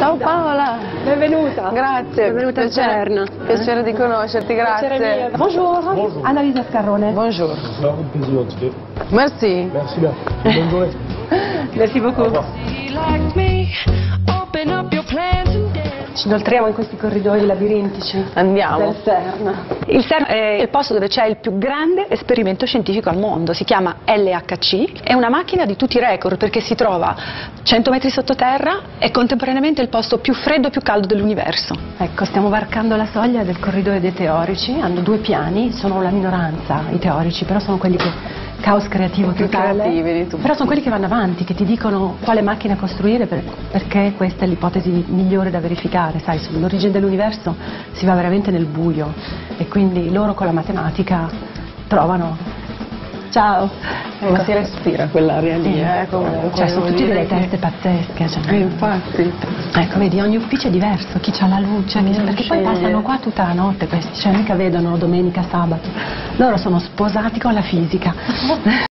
Ciao Paola. Benvenuta. Grazie. Benvenuta piacere, a Berna. Piacere di conoscerti, Piacere grazie. mio. Bonjour. Annalisa Scarrone. Cas. Merci. Merci bien. Bonne journée. Merci Au beaucoup. Ci inoltriamo in questi corridoi labirintici Andiamo. del CERN. Il CERN è il posto dove c'è il più grande esperimento scientifico al mondo, si chiama LHC, è una macchina di tutti i record perché si trova 100 metri sottoterra e contemporaneamente il posto più freddo e più caldo dell'universo. Ecco, stiamo varcando la soglia del corridoio dei teorici, hanno due piani, sono la minoranza i teorici, però sono quelli che caos creativo Più totale. creativi. Però sono quelli che vanno avanti, che ti dicono quale macchina costruire per- perché questa è l'ipotesi migliore da verificare, sai, sull'origine dell'universo si va veramente nel buio e quindi loro con la matematica trovano Ciao. Ma si respira quell'aria lì, Sì. eh, comunque. Cioè, sono dire delle che- teste pazzesche. cioè. Eh, infatti. Ecco, vedi, ogni ufficio è diverso, chi ha la luce, chi- perché poi sceglie. passano qua tutta la notte questi, cioè mica vedono domenica, sabato. Loro sono sposati con la fisica.